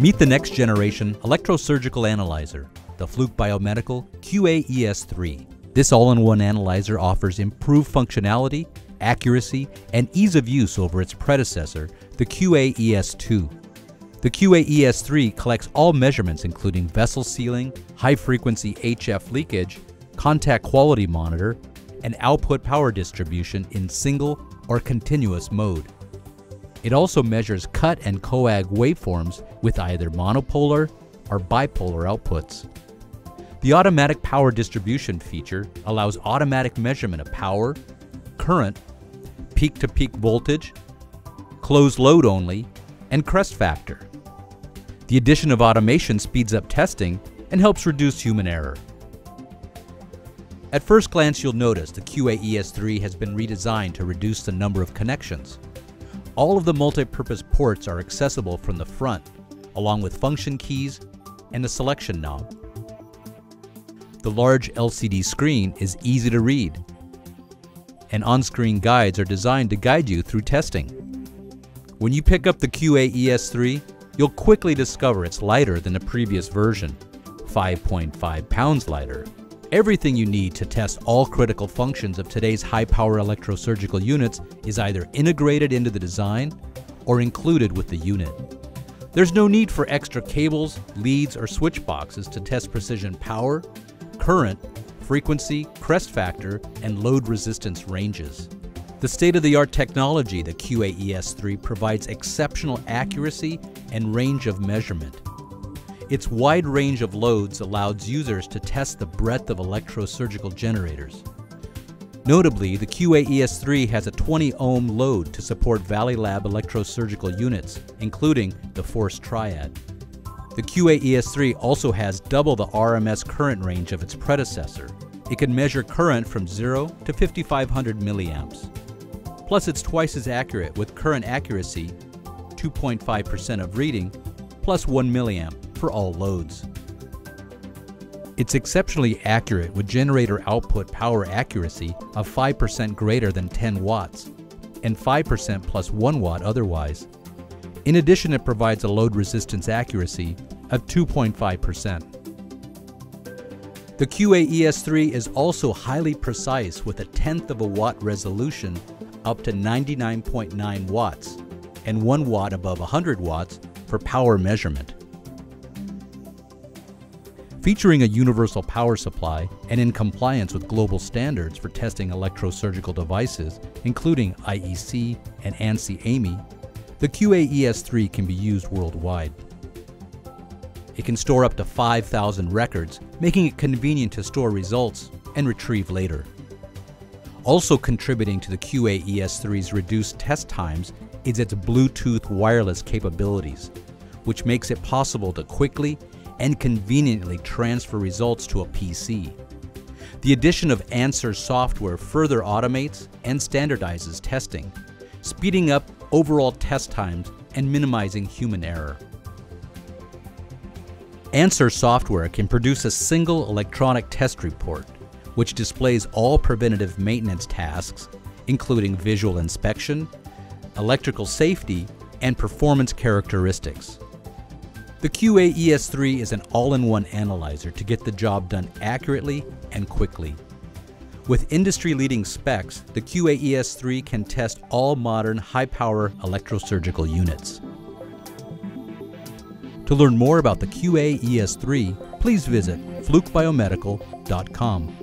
Meet the next generation electrosurgical analyzer, the Fluke Biomedical QA-ES3. This all-in-one analyzer offers improved functionality, accuracy, and ease of use over its predecessor, the QA-ES2. The QA-ES3 collects all measurements including vessel sealing, high-frequency HF leakage, contact quality monitor, and output power distribution in single or continuous mode. It also measures cut and coag waveforms with either monopolar or bipolar outputs. The automatic power distribution feature allows automatic measurement of power, current, peak-to-peak voltage, closed load only, and crest factor. The addition of automation speeds up testing and helps reduce human error. At first glance, you'll notice the QA-ES3 has been redesigned to reduce the number of connections. All of the multi-purpose ports are accessible from the front, along with function keys and a selection knob. The large LCD screen is easy to read, and on-screen guides are designed to guide you through testing. When you pick up the QA-ES3, you'll quickly discover it's lighter than the previous version, 5.5 pounds lighter. Everything you need to test all critical functions of today's high-power electrosurgical units is either integrated into the design or included with the unit. There's no need for extra cables, leads, or switch boxes to test precision power, current, frequency, crest factor, and load resistance ranges. The state-of-the-art technology, the QA-ES3, provides exceptional accuracy and range of measurement. Its wide range of loads allows users to test the breadth of electrosurgical generators. Notably, the QA-ES3 has a 20 ohm load to support Valleylab electrosurgical units, including the Force Triad. The QA-ES3 also has double the RMS current range of its predecessor. It can measure current from 0 to 5500 milliamps. Plus, it's twice as accurate with current accuracy, 2.5% of reading, plus 1 milliamp for all loads. It's exceptionally accurate with generator output power accuracy of 5% greater than 10 watts and 5% plus 1 watt otherwise. In addition, it provides a load resistance accuracy of 2.5%. The QA-ES3 is also highly precise with a tenth of a watt resolution up to 99.9 watts and 1 watt above 100 watts for power measurement. Featuring a universal power supply and in compliance with global standards for testing electrosurgical devices, including IEC and ANSI-AAMI, the QA-ES3 can be used worldwide. It can store up to 5,000 records, making it convenient to store results and retrieve later. Also contributing to the QA-ES3's reduced test times is its Bluetooth wireless capabilities, which makes it possible to quickly and conveniently transfer results to a PC. The addition of Ansur software further automates and standardizes testing, speeding up overall test times and minimizing human error. Ansur software can produce a single electronic test report, which displays all preventative maintenance tasks, including visual inspection, electrical safety, and performance characteristics. The QA-ES3 is an all-in-one analyzer to get the job done accurately and quickly. With industry-leading specs, the QA-ES3 can test all modern high-power electrosurgical units. To learn more about the QA-ES3, please visit flukebiomedical.com.